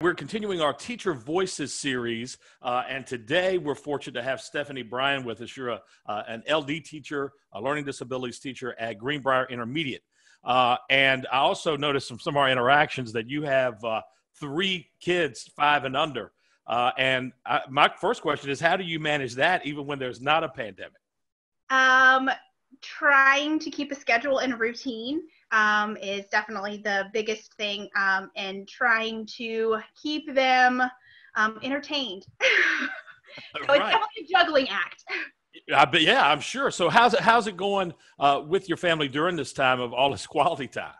We're continuing our Teacher Voices series, uh, and today we're fortunate to have Stephanie Bryan with us. You're a, uh, an LD teacher, a learning disabilities teacher at Greenbrier Intermediate. Uh, and I also noticed from some of our interactions that you have uh, three kids, five and under. Uh, and I, my first question is, how do you manage that even when there's not a pandemic? Um, trying to keep a schedule and a routine um, is definitely the biggest thing, um, and trying to keep them um, entertained. so right. it's definitely a juggling act. I bet, yeah, I'm sure. So how's it how's it going uh, with your family during this time of all this quality time?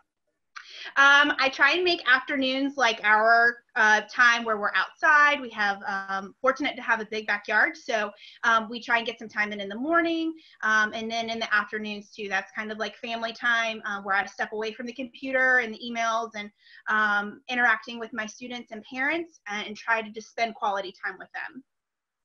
Um, I try and make afternoons like our uh, time where we're outside. We have um, fortunate to have a big backyard, so um, we try and get some time in in the morning, um, and then in the afternoons too. That's kind of like family time uh, where I step away from the computer and the emails and um, interacting with my students and parents, and, and try to just spend quality time with them.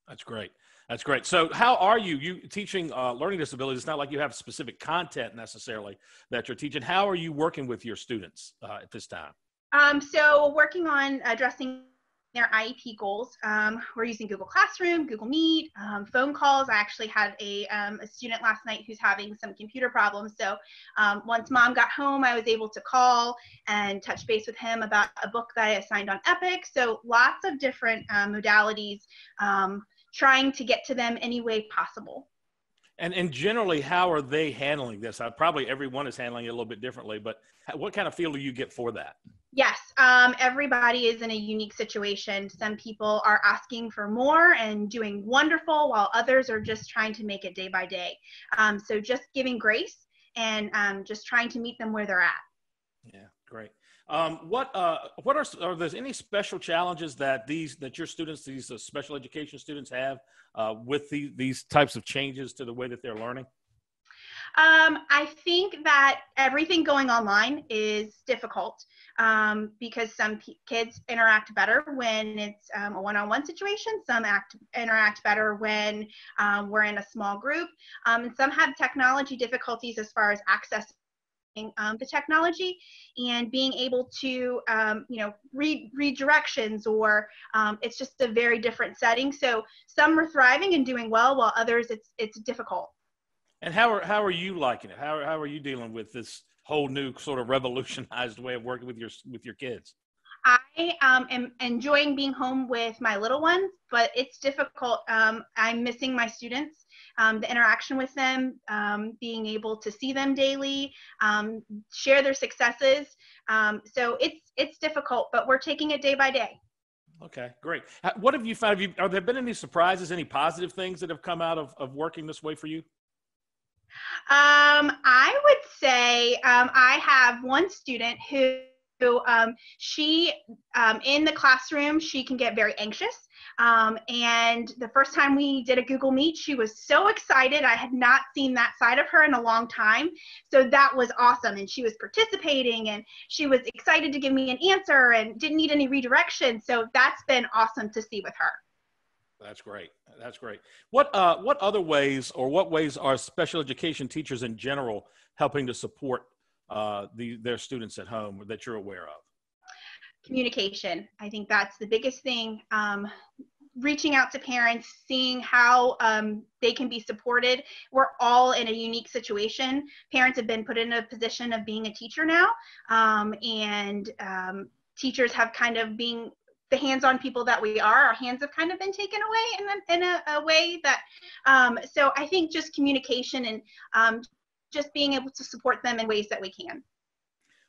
That's great. That's great. So, how are you? You teaching uh, learning disabilities? It's not like you have specific content necessarily that you're teaching. How are you working with your students uh, at this time? Um, so, working on addressing their IEP goals. Um, we're using Google Classroom, Google Meet, um, phone calls. I actually had a, um, a, student last night who's having some computer problems. So um, once mom got home, I was able to call and touch base with him about a book that I assigned on Epic. So lots of different uh, modalities um, trying to get to them any way possible. And, and generally, how are they handling this? Uh, probably everyone is handling it a little bit differently, but what kind of feel do you get for that? Yes, um, everybody is in a unique situation. Some people are asking for more and doing wonderful, while others are just trying to make it day by day. Um, so just giving grace and um, just trying to meet them where they're at. Yeah, great. Um, what uh, what are are there any special challenges that these that your students, these uh, special education students, have uh, with the, these types of changes to the way that they're learning? Um, I think that everything going online is difficult um, because some p- kids interact better when it's um, a one-on-one situation. Some act interact better when um, we're in a small group. Um, and some have technology difficulties as far as access um, the technology and being able to um, you know read read directions or um, it's just a very different setting. So some are thriving and doing well while others it's it's difficult. And how are how are you liking it? How, how are you dealing with this whole new sort of revolutionized way of working with your with your kids? I um, am enjoying being home with my little ones, but it's difficult. Um, I'm missing my students, um, the interaction with them, um, being able to see them daily, um, share their successes. Um, so it's it's difficult, but we're taking it day by day. Okay, great. What have you found? Have you, are there been any surprises, any positive things that have come out of, of working this way for you? Um, I would say I have one student who so um, she, um, in the classroom, she can get very anxious. Um, and the first time we did a Google Meet, she was so excited. I had not seen that side of her in a long time. So that was awesome. And she was participating and she was excited to give me an answer and didn't need any redirection. So that's been awesome to see with her. That's great. That's great. What uh, what other ways or what ways are special education teachers in general helping to support uh, the, their students at home that you're aware of? Communication. I think that's the biggest thing. Um, reaching out to parents, seeing how um, they can be supported. We're all in a unique situation. Parents have been put in a position of being a teacher now, um, and um, teachers have kind of being the hands-on people that we are. Our hands have kind of been taken away in a, in a, a way that. Um, so I think just communication and um, just being able to support them in ways that we can.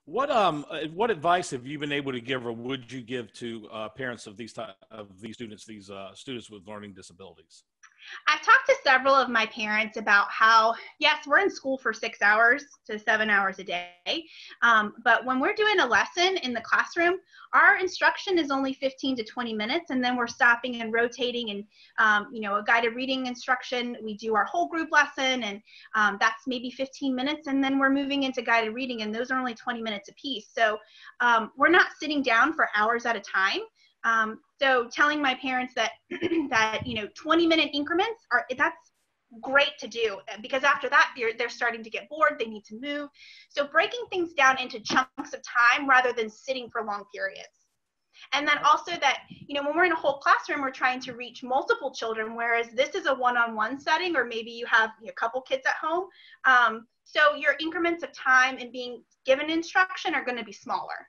What um uh, what advice have you been able to give, or would you give to uh, parents of these type, of these students, these uh, students with learning disabilities? I've talked to several of my parents about how, yes, we're in school for six hours to seven hours a day. Um, but when we're doing a lesson in the classroom, our instruction is only 15 to 20 minutes. And then we're stopping and rotating and, um, you know, a guided reading instruction. We do our whole group lesson and um, that's maybe 15 minutes. And then we're moving into guided reading and those are only 20 minutes a piece. So um, we're not sitting down for hours at a time. Um, so telling my parents that that you know 20 minute increments are that's great to do because after that they're, they're starting to get bored they need to move so breaking things down into chunks of time rather than sitting for long periods And then also that, you know, when we're in a whole classroom, we're trying to reach multiple children, whereas this is a one on one setting, or maybe you have a couple kids at home. Um, so your increments of time and being given instruction are going to be smaller.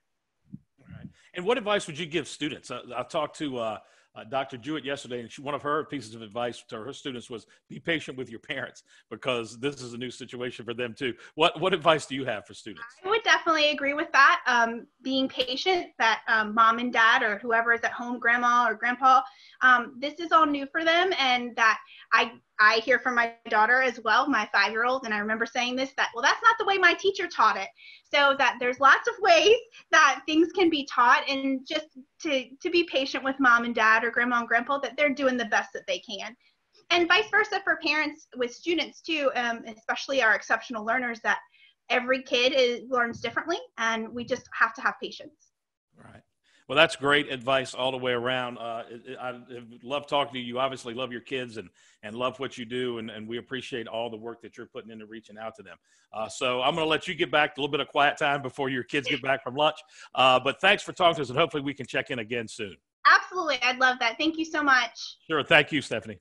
And what advice would you give students? I, I talked to uh, uh, Dr. Jewett yesterday, and she, one of her pieces of advice to her students was be patient with your parents because this is a new situation for them too. What what advice do you have for students? I would definitely agree with that. Um, being patient, that um, mom and dad or whoever is at home, grandma or grandpa, um, this is all new for them, and that I I hear from my daughter as well, my five year old, and I remember saying this that, well, that's not the way my teacher taught it. So that there's lots of ways that things can be taught, and just to, to be patient with mom and dad or grandma and grandpa that they're doing the best that they can. And vice versa for parents with students too, um, especially our exceptional learners, that every kid is, learns differently, and we just have to have patience. Right. Well, that's great advice all the way around. Uh, I love talking to you. You obviously love your kids and, and love what you do, and, and we appreciate all the work that you're putting into reaching out to them. Uh, so I'm going to let you get back a little bit of quiet time before your kids get back from lunch. Uh, but thanks for talking to us, and hopefully we can check in again soon. Absolutely. I'd love that. Thank you so much. Sure. Thank you, Stephanie.